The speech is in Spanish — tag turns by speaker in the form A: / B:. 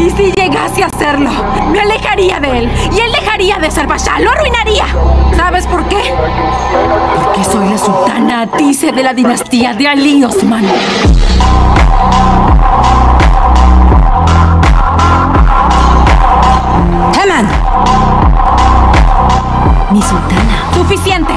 A: Y si llegase a hacerlo, me alejaría de él. Y él dejaría de ser Bashar. Lo arruinaría. ¿Sabes por qué? Porque soy la sultana Atice de la dinastía de Ali Osman. ¡Heman! Mi sultana. Suficiente.